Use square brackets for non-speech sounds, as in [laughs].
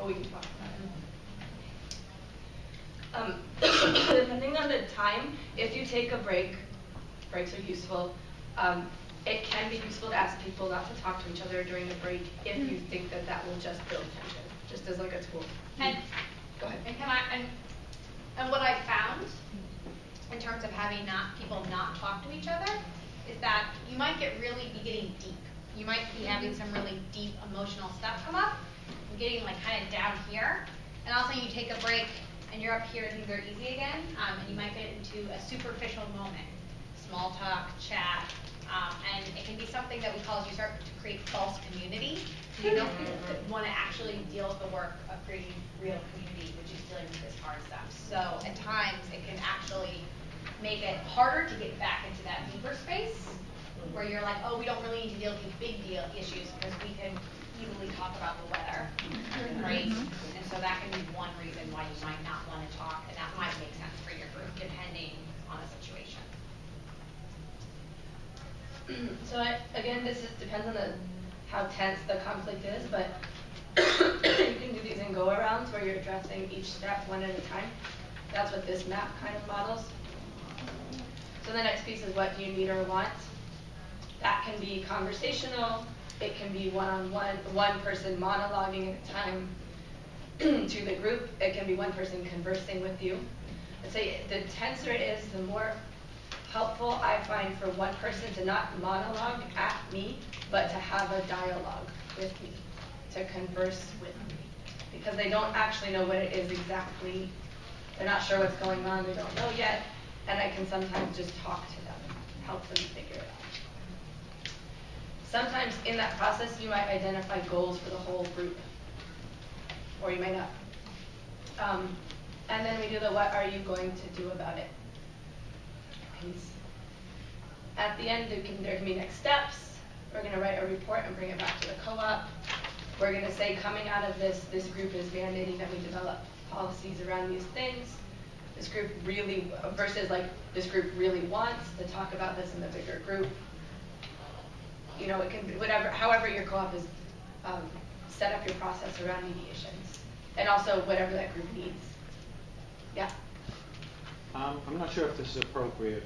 but we can talk about it. Um, [coughs] depending on the time, if you take a break, breaks are useful. Um, it can be useful to ask people not to talk to each other during a break if you think that that will just build tension, just as like a tool. And, Go ahead. and can I, and, and what I found in terms of having not, people not talk to each other, is that you might get really, be getting deep. You might be having some really deep emotional stuff come up, getting like kind of down here, and all of a sudden you take a break, and you're up here and things are easy again, um, and you might get into a superficial moment. Small talk, chat, um, and it can be something that we call, as you start to create false community, you don't [laughs] want to actually deal with the work of creating real community, which is dealing with this hard stuff. So at times, it can actually make it harder to get back into that deeper space, where you're like, oh, we don't really need to deal with these big deal issues, because we can easily talk about the weather, right? And so that can be one reason why you might not want to talk, and that might make sense for your group, depending on the situation. [clears throat] So I, again, this is, depends on the, how tense the conflict is, but [coughs] you can do these in go-arounds where you're addressing each step one at a time. That's what this map kind of models. So the next piece is what do you need or want? That can be conversational, it can be one-on-one, one person monologuing at a time to the group, it can be one person conversing with you. I'd say the tenser it is, the more helpful I find for one person to not monologue at me, but to have a dialogue with me, to converse with me. Because they don't actually know what it is exactly, they're not sure what's going on, they don't know yet, and I can sometimes just talk to them, help them figure it out. Sometimes in that process, you might identify goals for the whole group, or you might not. Um, and then we do the what are you going to do about it piece. At the end, there can, there can be next steps. We're going to write a report and bring it back to the co-op. We're going to say, coming out of this, this group is mandating that we develop policies around these things. This group really, versus like, this group really wants to talk about this in the bigger group. You know, it can be whatever, however your co-op is um, set up your process around mediations. And also whatever that group needs. Yeah? Um, I'm not sure if this is appropriate,